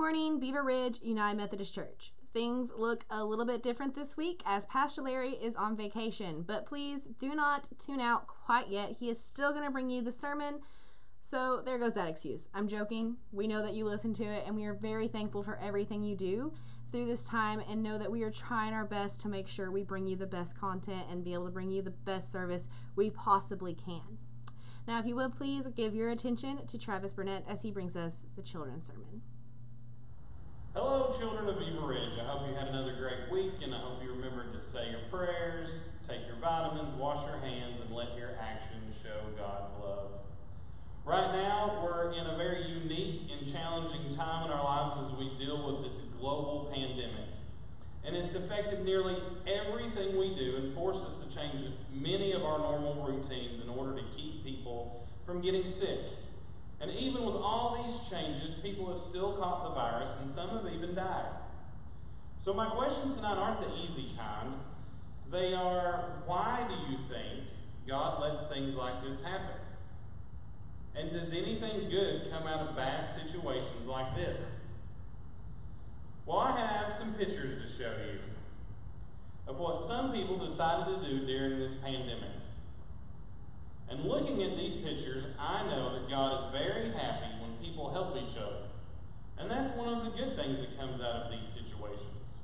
morning, Beaver Ridge United Methodist Church. Things look a little bit different this week as Pastor Larry is on vacation, but please do not tune out quite yet. He is still going to bring you the sermon. So there goes that excuse. I'm joking. We know that you listen to it, and we are very thankful for everything you do through this time, and know that we are trying our best to make sure we bring you the best content and be able to bring you the best service we possibly can. Now, if you would please give your attention to Travis Burnett as he brings us the children's sermon. Hello, children of Beaver Ridge. I hope you had another great week, and I hope you remembered to say your prayers, take your vitamins, wash your hands, and let your actions show God's love. Right now, we're in a very unique and challenging time in our lives as we deal with this global pandemic. And it's affected nearly everything we do and forced us to change many of our normal routines in order to keep people from getting sick. And even with all these changes, people have still caught the virus and some have even died. So, my questions tonight aren't the easy kind. They are why do you think God lets things like this happen? And does anything good come out of bad situations like this? Well, I have some pictures to show you of what some people decided to do during this pandemic. And looking at these pictures, I know that God is very happy when people help each other. And that's one of the good things that comes out of these situations.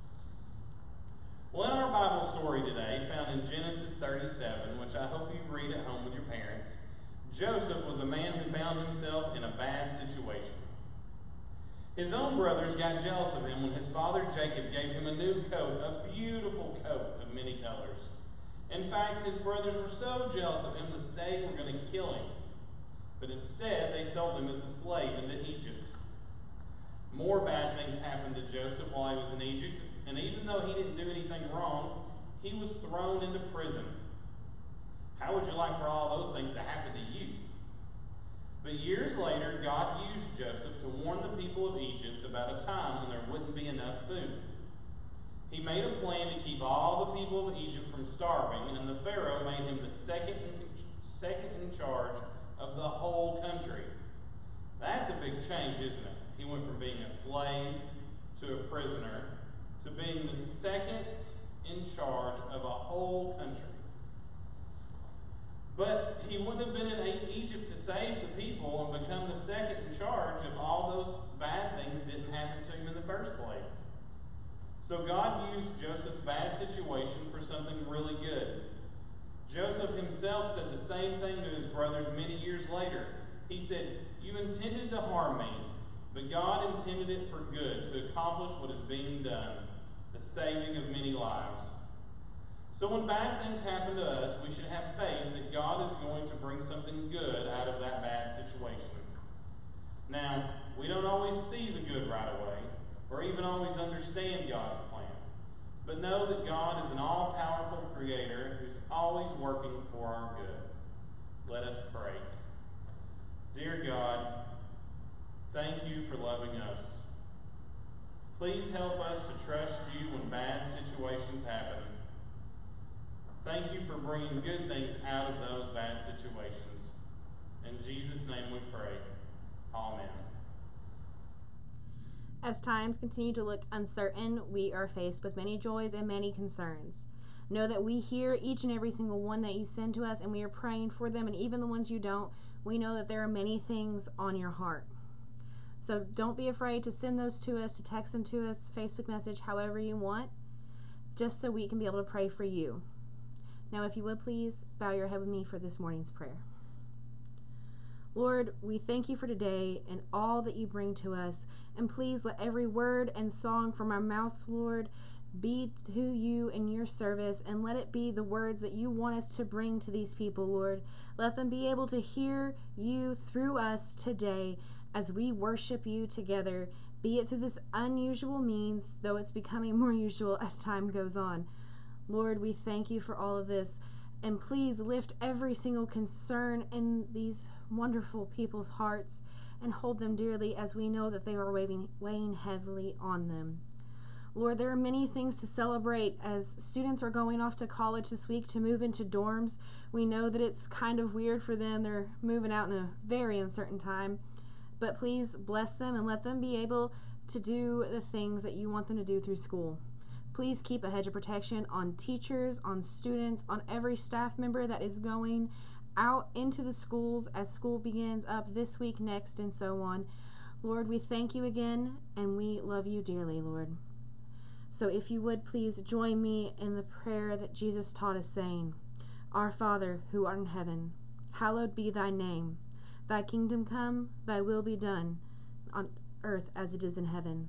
Well, in our Bible story today, found in Genesis 37, which I hope you read at home with your parents, Joseph was a man who found himself in a bad situation. His own brothers got jealous of him when his father Jacob gave him a new coat, a beautiful coat of many colors. In fact, his brothers were so jealous of him that they were going to kill him. But instead, they sold him as a slave into Egypt. More bad things happened to Joseph while he was in Egypt, and even though he didn't do anything wrong, he was thrown into prison. How would you like for all those things to happen to you? But years later, God used Joseph to warn the people of Egypt about a time when there wouldn't be enough food. He made a plan to keep all the people of Egypt from starving, and the Pharaoh made him the second in, second in charge of the whole country. That's a big change, isn't it? He went from being a slave to a prisoner to being the second in charge of a whole country. But he wouldn't have been in Egypt to save the people and become the second in charge if all those bad things didn't happen to him in the first place. So God used Joseph's bad situation for something really good. Joseph himself said the same thing to his brothers many years later. He said, You intended to harm me, but God intended it for good to accomplish what is being done, the saving of many lives. So when bad things happen to us, we should have faith that God is going to bring something good out of that bad situation. Now, we don't always see the good right away, or even always understand God's plan. But know that God is an all powerful creator who's always working for our good. Let us pray. Dear God, thank you for loving us. Please help us to trust you when bad situations happen Thank you for bringing good things out of those bad situations. In Jesus' name we pray. Amen. As times continue to look uncertain, we are faced with many joys and many concerns. Know that we hear each and every single one that you send to us, and we are praying for them, and even the ones you don't, we know that there are many things on your heart. So don't be afraid to send those to us, to text them to us, Facebook message, however you want, just so we can be able to pray for you. Now, if you would please bow your head with me for this morning's prayer. Lord, we thank you for today and all that you bring to us. And please let every word and song from our mouths, Lord, be to you in your service and let it be the words that you want us to bring to these people, Lord. Let them be able to hear you through us today as we worship you together, be it through this unusual means, though it's becoming more usual as time goes on. Lord, we thank you for all of this. And please lift every single concern in these wonderful people's hearts and hold them dearly as we know that they are weighing, weighing heavily on them. Lord, there are many things to celebrate as students are going off to college this week to move into dorms. We know that it's kind of weird for them. They're moving out in a very uncertain time. But please bless them and let them be able to do the things that you want them to do through school. Please keep a hedge of protection on teachers, on students, on every staff member that is going out into the schools as school begins up this week, next, and so on. Lord, we thank you again and we love you dearly, Lord. So if you would please join me in the prayer that Jesus taught us, saying, Our Father, who art in heaven, hallowed be thy name. Thy kingdom come, thy will be done, on earth as it is in heaven.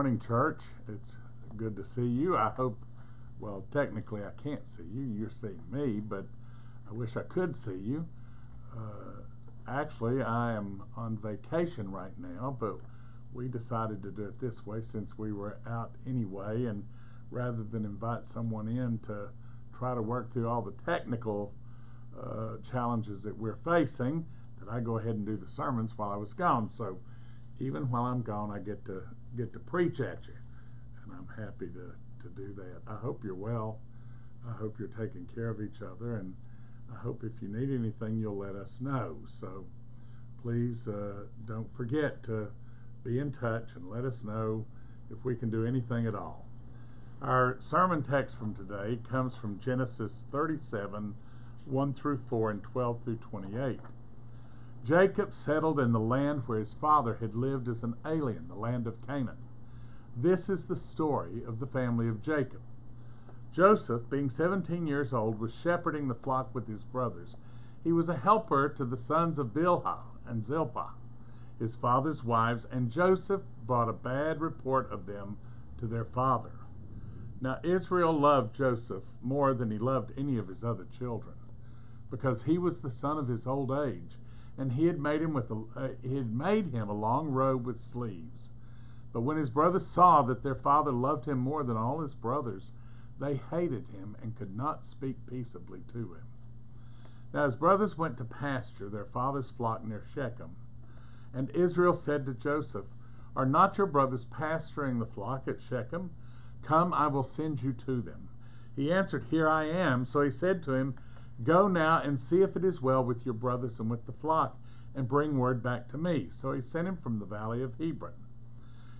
Morning, church. It's good to see you. I hope, well, technically I can't see you. You're seeing me, but I wish I could see you. Uh, actually, I am on vacation right now, but we decided to do it this way since we were out anyway, and rather than invite someone in to try to work through all the technical uh, challenges that we're facing, that I go ahead and do the sermons while I was gone. So even while I'm gone, I get to get to preach at you, and I'm happy to, to do that. I hope you're well. I hope you're taking care of each other, and I hope if you need anything, you'll let us know. So please uh, don't forget to be in touch and let us know if we can do anything at all. Our sermon text from today comes from Genesis 37 1 through 4 and 12 through 28. Jacob settled in the land where his father had lived as an alien, the land of Canaan. This is the story of the family of Jacob. Joseph, being 17 years old, was shepherding the flock with his brothers. He was a helper to the sons of Bilhah and Zilpah, his father's wives, and Joseph brought a bad report of them to their father. Now Israel loved Joseph more than he loved any of his other children, because he was the son of his old age and he had made him with a, uh, he had made him a long robe with sleeves. But when his brothers saw that their father loved him more than all his brothers, they hated him and could not speak peaceably to him. Now his brothers went to pasture their father's flock near Shechem. And Israel said to Joseph, Are not your brothers pasturing the flock at Shechem? Come, I will send you to them. He answered, Here I am. So he said to him, Go now and see if it is well with your brothers and with the flock, and bring word back to me. So he sent him from the valley of Hebron.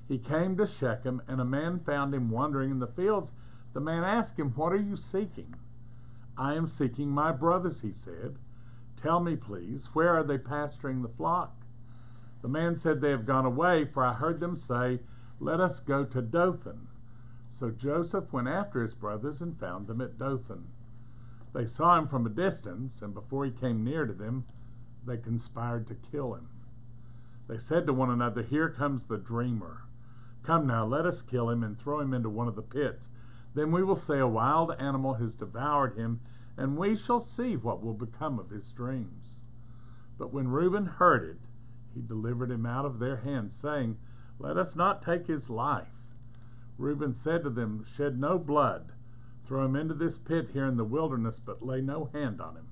He came to Shechem, and a man found him wandering in the fields. The man asked him, What are you seeking? I am seeking my brothers, he said. Tell me, please, where are they pasturing the flock? The man said, They have gone away, for I heard them say, Let us go to Dothan. So Joseph went after his brothers and found them at Dothan. They saw him from a distance, and before he came near to them, they conspired to kill him. They said to one another, Here comes the dreamer. Come now, let us kill him and throw him into one of the pits. Then we will say a wild animal has devoured him, and we shall see what will become of his dreams. But when Reuben heard it, he delivered him out of their hands, saying, Let us not take his life. Reuben said to them, Shed no blood Throw him into this pit here in the wilderness, but lay no hand on him,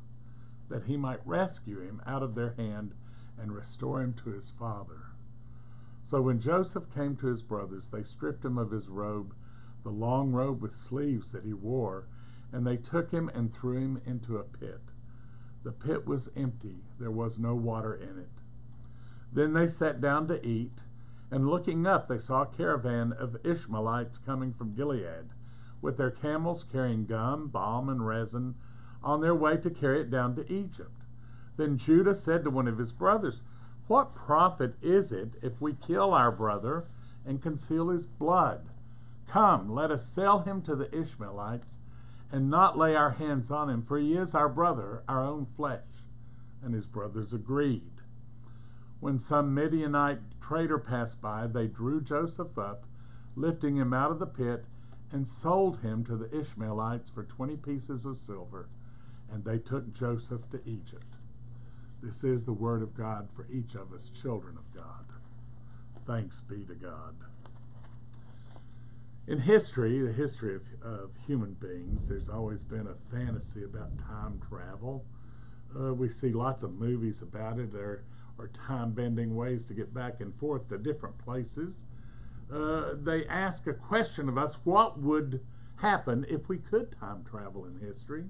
that he might rescue him out of their hand and restore him to his father. So when Joseph came to his brothers, they stripped him of his robe, the long robe with sleeves that he wore, and they took him and threw him into a pit. The pit was empty, there was no water in it. Then they sat down to eat, and looking up, they saw a caravan of Ishmaelites coming from Gilead with their camels carrying gum, balm, and resin on their way to carry it down to Egypt. Then Judah said to one of his brothers, What profit is it if we kill our brother and conceal his blood? Come, let us sell him to the Ishmaelites and not lay our hands on him, for he is our brother, our own flesh. And his brothers agreed. When some Midianite trader passed by, they drew Joseph up, lifting him out of the pit and sold him to the Ishmaelites for 20 pieces of silver, and they took Joseph to Egypt. This is the word of God for each of us, children of God. Thanks be to God. In history, the history of, of human beings, there's always been a fantasy about time travel. Uh, we see lots of movies about it. There are time bending ways to get back and forth to different places. Uh, they ask a question of us what would happen if we could time travel in history?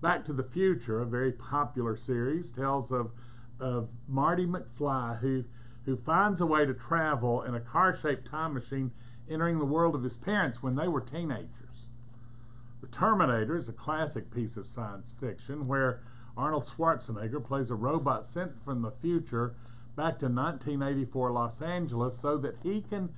Back to the Future, a very popular series, tells of, of Marty McFly who, who finds a way to travel in a car shaped time machine entering the world of his parents when they were teenagers. The Terminator is a classic piece of science fiction where Arnold Schwarzenegger plays a robot sent from the future back to 1984 Los Angeles so that he can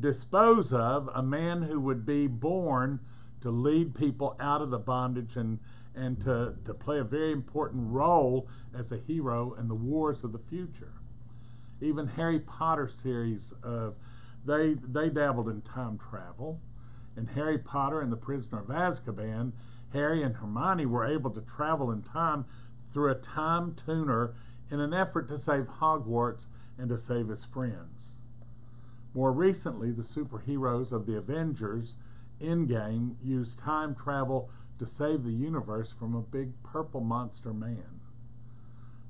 dispose of a man who would be born to lead people out of the bondage and, and to, to play a very important role as a hero in the wars of the future. Even Harry Potter series of they they dabbled in time travel. In Harry Potter and the Prisoner of Azkaban, Harry and Hermione were able to travel in time through a time turner in an effort to save Hogwarts and to save his friends. More recently, the superheroes of the Avengers Endgame used time travel to save the universe from a big purple monster man.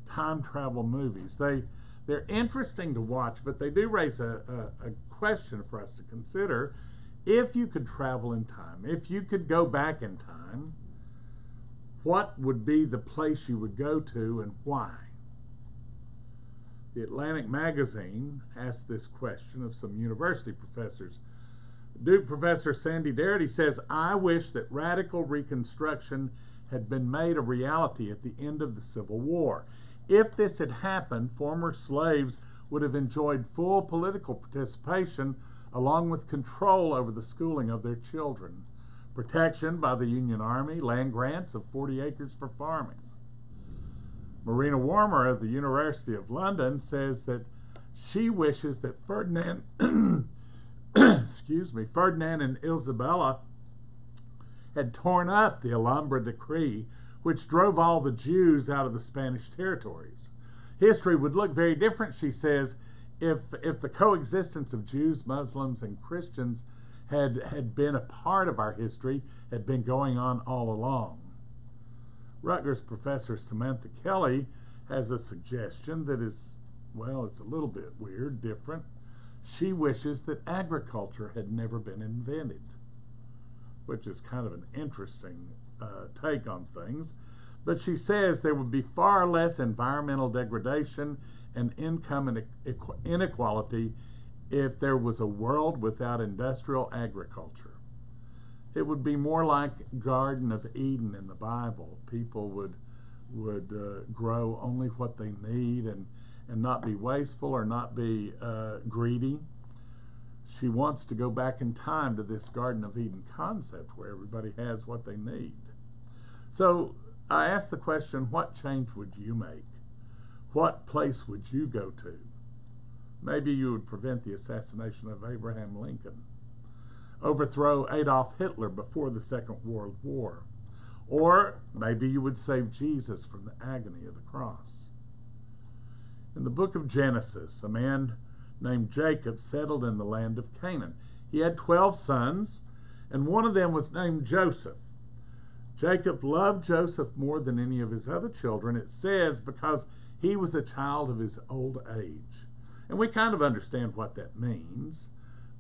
Time travel movies. They they're interesting to watch, but they do raise a, a, a question for us to consider. If you could travel in time, if you could go back in time, what would be the place you would go to and why? The Atlantic Magazine asked this question of some university professors. Duke professor Sandy Darity says, I wish that radical reconstruction had been made a reality at the end of the Civil War. If this had happened, former slaves would have enjoyed full political participation along with control over the schooling of their children, protection by the Union Army, land grants of 40 acres for farming. Marina Warner of the University of London says that she wishes that Ferdinand, excuse me, Ferdinand and Isabella had torn up the Alhambra decree, which drove all the Jews out of the Spanish territories. History would look very different, she says, if if the coexistence of Jews, Muslims, and Christians had had been a part of our history, had been going on all along. Rutgers professor Samantha Kelly has a suggestion that is, well, it's a little bit weird, different. She wishes that agriculture had never been invented, which is kind of an interesting uh, take on things. But she says there would be far less environmental degradation and income inequality if there was a world without industrial agriculture. It would be more like Garden of Eden in the Bible. People would would uh, grow only what they need and and not be wasteful or not be uh, greedy. She wants to go back in time to this Garden of Eden concept where everybody has what they need. So I asked the question, what change would you make? What place would you go to? Maybe you would prevent the assassination of Abraham Lincoln, overthrow Adolf Hitler before the Second World War, or maybe you would save Jesus from the agony of the cross. In the book of Genesis, a man named Jacob settled in the land of Canaan. He had 12 sons, and one of them was named Joseph. Jacob loved Joseph more than any of his other children, it says, because he was a child of his old age. And we kind of understand what that means.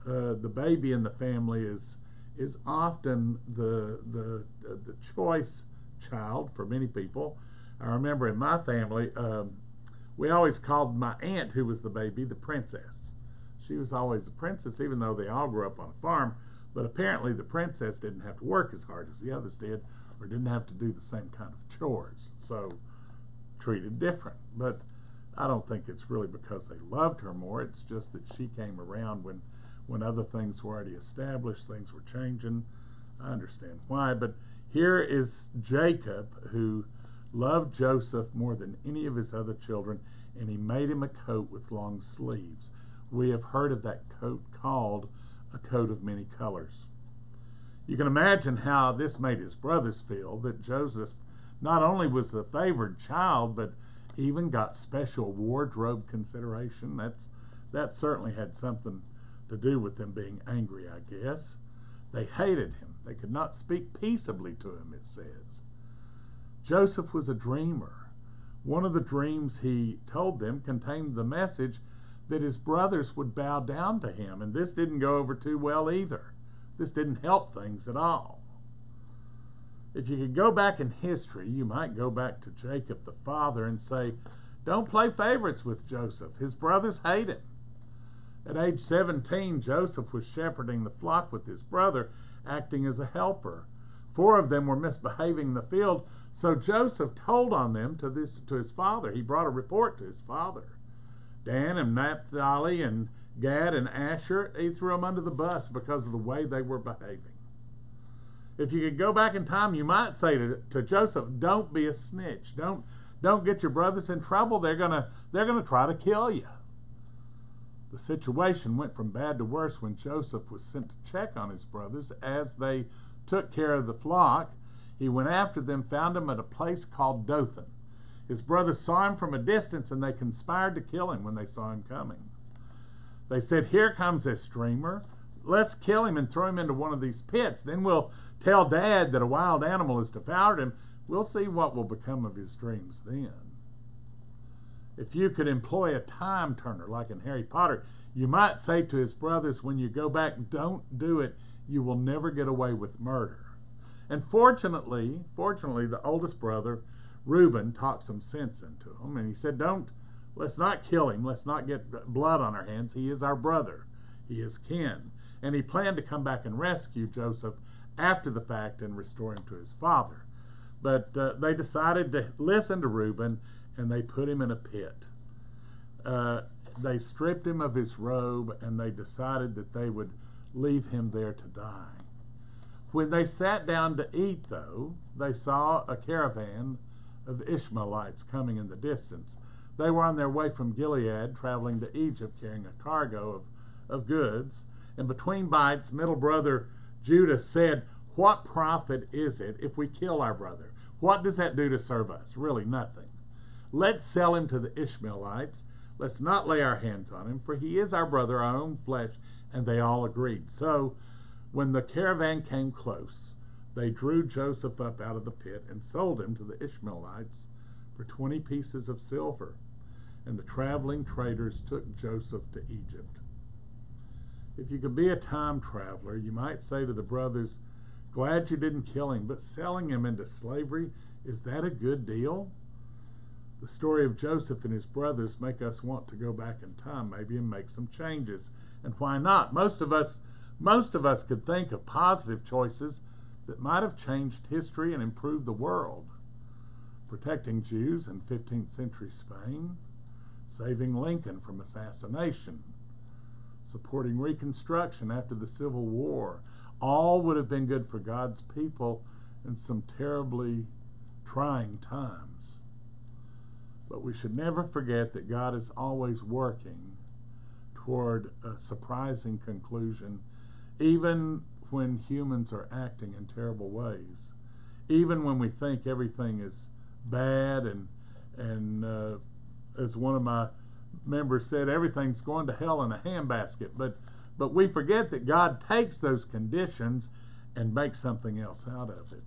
Uh, the baby in the family is is often the the uh, the choice child for many people. I remember in my family, um, we always called my aunt, who was the baby, the princess. She was always a princess, even though they all grew up on a farm. But apparently, the princess didn't have to work as hard as the others did, or didn't have to do the same kind of chores. So treated different. But I don't think it's really because they loved her more. It's just that she came around when when other things were already established, things were changing. I understand why, but here is Jacob who loved Joseph more than any of his other children, and he made him a coat with long sleeves. We have heard of that coat called a coat of many colors. You can imagine how this made his brothers feel that Joseph not only was the favored child, but even got special wardrobe consideration. That's that certainly had something to do with them being angry, I guess. They hated him. They could not speak peaceably to him, it says. Joseph was a dreamer. One of the dreams he told them contained the message that his brothers would bow down to him, and this didn't go over too well either. This didn't help things at all. If you could go back in history, you might go back to Jacob the father and say, Don't play favorites with Joseph. His brothers hate him. At age 17, Joseph was shepherding the flock with his brother, acting as a helper. Four of them were misbehaving in the field, so Joseph told on them to, this, to his father. He brought a report to his father. Dan and Naphtali and Gad and Asher, he threw them under the bus because of the way they were behaving. If you could go back in time, you might say to, to Joseph, "Don't be a snitch. Don't don't get your brothers in trouble. They're gonna they're gonna try to kill you." The situation went from bad to worse when Joseph was sent to check on his brothers as they took care of the flock. He went after them, found them at a place called Dothan. His brothers saw him from a distance and they conspired to kill him when they saw him coming. They said, Here comes this dreamer. Let's kill him and throw him into one of these pits. Then we'll tell Dad that a wild animal has devoured him. We'll see what will become of his dreams then. If you could employ a time turner like in Harry Potter, you might say to his brothers, when you go back, don't do it. You will never get away with murder. And fortunately, fortunately, the oldest brother, Reuben, talked some sense into him, and he said, "Don't, let's not kill him. Let's not get blood on our hands. He is our brother. He is kin." And he planned to come back and rescue Joseph after the fact and restore him to his father. But uh, they decided to listen to Reuben and they put him in a pit. Uh, they stripped him of his robe and they decided that they would leave him there to die. When they sat down to eat, though, they saw a caravan of Ishmaelites coming in the distance. They were on their way from Gilead, traveling to Egypt, carrying a cargo of, of goods. And between bites, middle brother Judah said, What profit is it if we kill our brother? What does that do to serve us? Really, nothing. Let's sell him to the Ishmaelites. Let's not lay our hands on him, for he is our brother, our own flesh. And they all agreed. So when the caravan came close, they drew Joseph up out of the pit and sold him to the Ishmaelites for 20 pieces of silver. And the traveling traders took Joseph to Egypt. If you could be a time traveler, you might say to the brothers, Glad you didn't kill him, but selling him into slavery, is that a good deal? The story of Joseph and his brothers make us want to go back in time maybe and make some changes. And why not? Most of us most of us could think of positive choices that might have changed history and improved the world. Protecting Jews in 15th century Spain, saving Lincoln from assassination, supporting Reconstruction after the Civil War, all would have been good for God's people in some terribly trying times. But we should never forget that God is always working toward a surprising conclusion, even when humans are acting in terrible ways. Even when we think everything is bad and and uh, as one of my members said, everything's going to hell in a handbasket. But but we forget that God takes those conditions and makes something else out of it.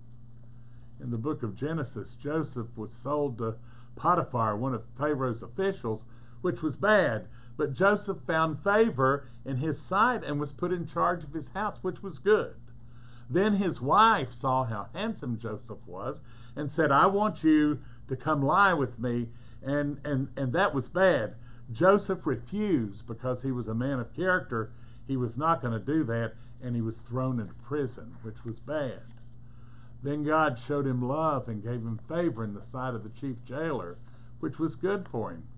In the book of Genesis, Joseph was sold to Potiphar, one of Pharaoh's officials, which was bad. But Joseph found favor in his sight and was put in charge of his house, which was good. Then his wife saw how handsome Joseph was and said, I want you to come lie with me. And, and, and that was bad. Joseph refused because he was a man of character. He was not going to do that, and he was thrown into prison, which was bad. Then God showed him love and gave him favor in the sight of the chief jailer, which was good for him.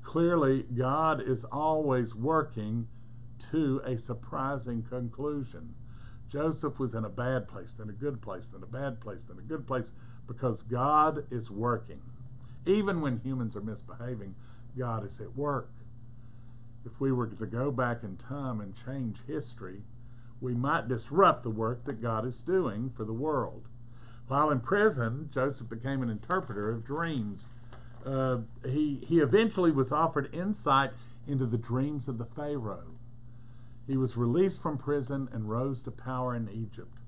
Clearly, God is always working to a surprising conclusion. Joseph was in a bad place, then a good place, then a bad place, then a good place, because God is working. Even when humans are misbehaving, God is at work. If we were to go back in time and change history, we might disrupt the work that God is doing for the world. While in prison, Joseph became an interpreter of dreams. Uh, he, he eventually was offered insight into the dreams of the Pharaoh. He was released from prison and rose to power in Egypt,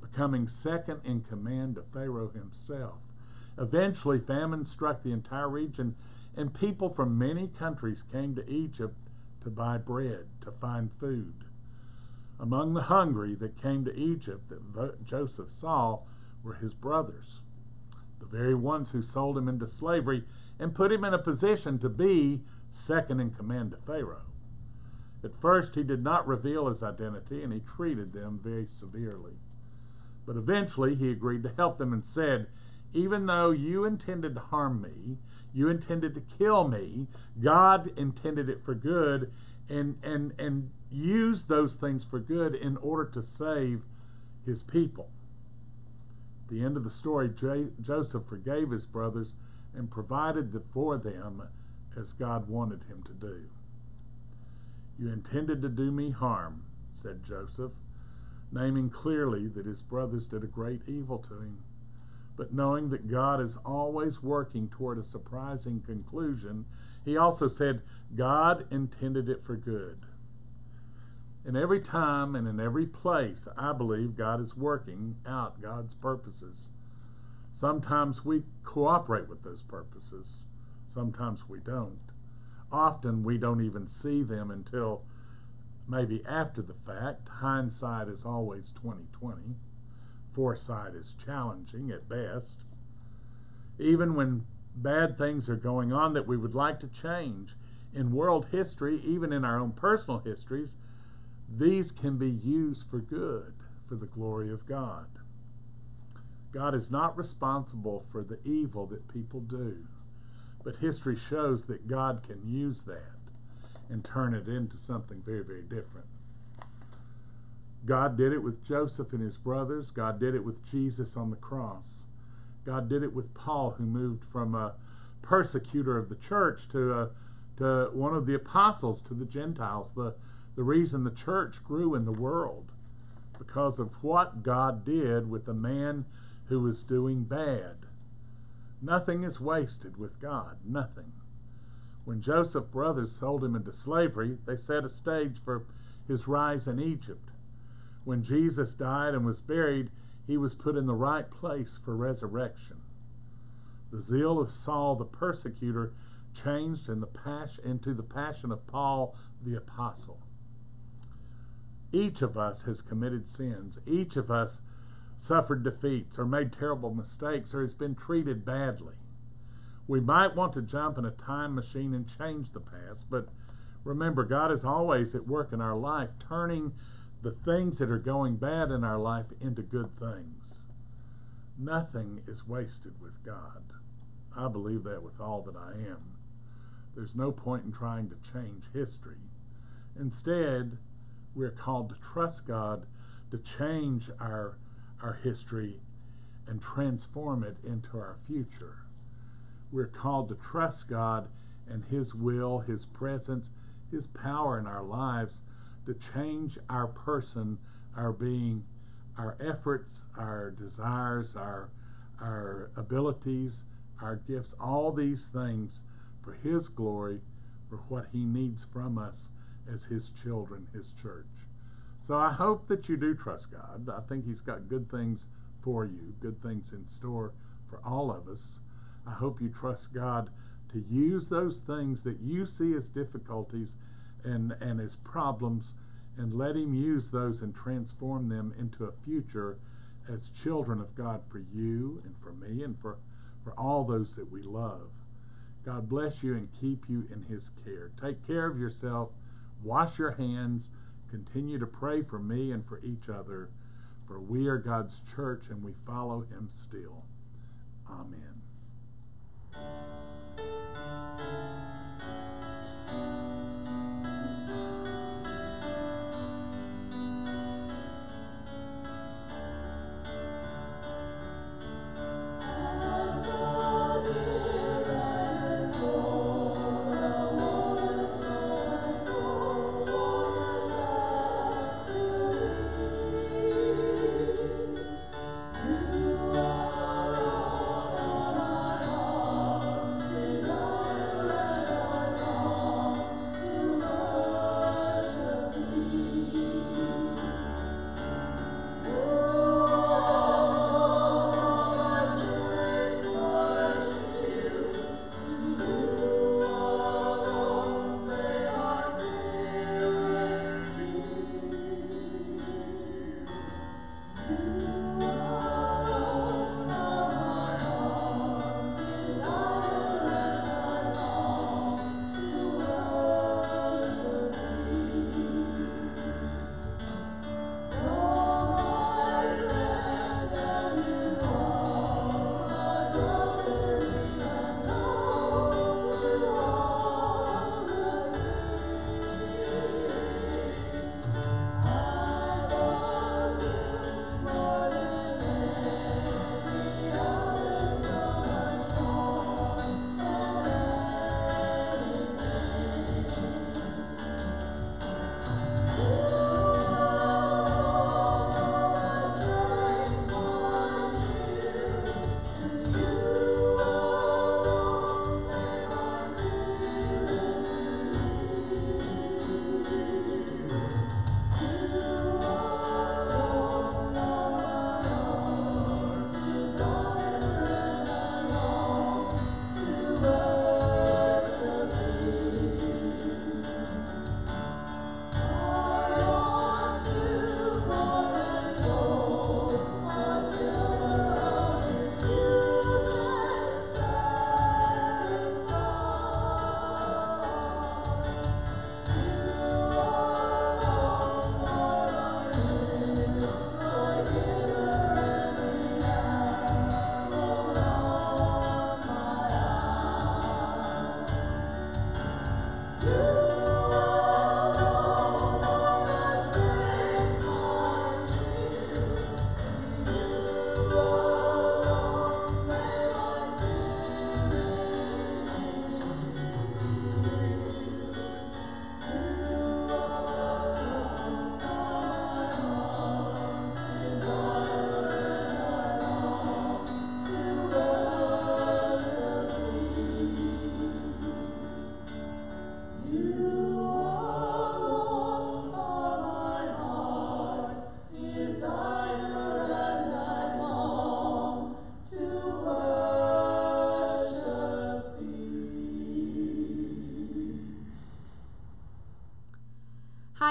becoming second in command to Pharaoh himself. Eventually, famine struck the entire region, and people from many countries came to Egypt to buy bread, to find food. Among the hungry that came to Egypt that Joseph saw were his brothers, the very ones who sold him into slavery and put him in a position to be second in command to Pharaoh. At first, he did not reveal his identity and he treated them very severely. But eventually, he agreed to help them and said, Even though you intended to harm me, you intended to kill me, God intended it for good and, and, and used those things for good in order to save his people. The end of the story, J- Joseph forgave his brothers and provided for them as God wanted him to do. You intended to do me harm, said Joseph, naming clearly that his brothers did a great evil to him. But knowing that God is always working toward a surprising conclusion, he also said, God intended it for good. In every time and in every place, I believe God is working out God's purposes. Sometimes we cooperate with those purposes, sometimes we don't. Often we don't even see them until maybe after the fact. Hindsight is always 2020. Foresight is challenging at best. Even when bad things are going on that we would like to change in world history, even in our own personal histories, these can be used for good, for the glory of God. God is not responsible for the evil that people do, but history shows that God can use that and turn it into something very, very different. God did it with Joseph and his brothers. God did it with Jesus on the cross. God did it with Paul, who moved from a persecutor of the church to a, to one of the apostles to the Gentiles. The the reason the church grew in the world because of what God did with a man who was doing bad. Nothing is wasted with God, nothing. When Joseph's brothers sold him into slavery, they set a stage for his rise in Egypt. When Jesus died and was buried, he was put in the right place for resurrection. The zeal of Saul the persecutor changed in the into the passion of Paul the apostle. Each of us has committed sins. Each of us suffered defeats or made terrible mistakes or has been treated badly. We might want to jump in a time machine and change the past, but remember, God is always at work in our life, turning the things that are going bad in our life into good things. Nothing is wasted with God. I believe that with all that I am. There's no point in trying to change history. Instead, we're called to trust God to change our, our history and transform it into our future. We're called to trust God and His will, His presence, His power in our lives to change our person, our being, our efforts, our desires, our, our abilities, our gifts, all these things for His glory, for what He needs from us as His children, His church. So I hope that you do trust God. I think He's got good things for you, good things in store for all of us. I hope you trust God to use those things that you see as difficulties and, and as problems and let Him use those and transform them into a future as children of God for you and for me and for, for all those that we love. God bless you and keep you in His care. Take care of yourself, wash your hands, continue to pray for me and for each other, for we are God's church and we follow Him still. Amen.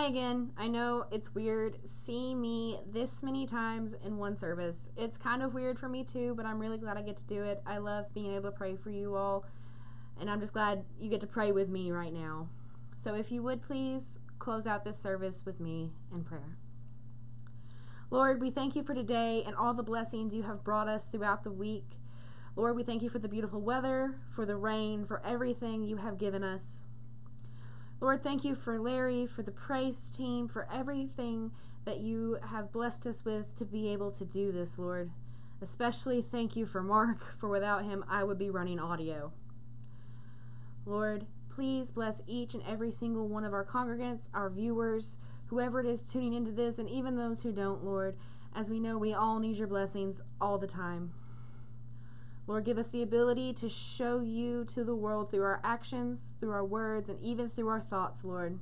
Again. I know it's weird seeing me this many times in one service. It's kind of weird for me too, but I'm really glad I get to do it. I love being able to pray for you all, and I'm just glad you get to pray with me right now. So if you would please close out this service with me in prayer. Lord, we thank you for today and all the blessings you have brought us throughout the week. Lord, we thank you for the beautiful weather, for the rain, for everything you have given us. Lord, thank you for Larry, for the praise team, for everything that you have blessed us with to be able to do this, Lord. Especially thank you for Mark, for without him, I would be running audio. Lord, please bless each and every single one of our congregants, our viewers, whoever it is tuning into this, and even those who don't, Lord, as we know we all need your blessings all the time. Lord, give us the ability to show you to the world through our actions, through our words, and even through our thoughts, Lord.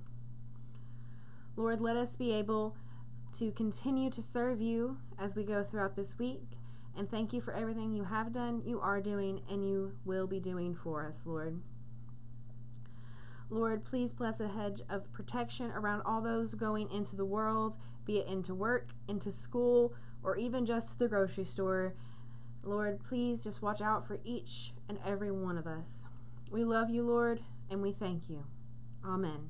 Lord, let us be able to continue to serve you as we go throughout this week. And thank you for everything you have done, you are doing, and you will be doing for us, Lord. Lord, please bless a hedge of protection around all those going into the world, be it into work, into school, or even just to the grocery store Lord, please just watch out for each and every one of us. We love you, Lord, and we thank you. Amen.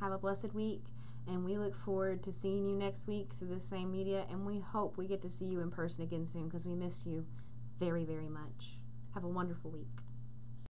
Have a blessed week, and we look forward to seeing you next week through the same media, and we hope we get to see you in person again soon because we miss you very, very much. Have a wonderful week.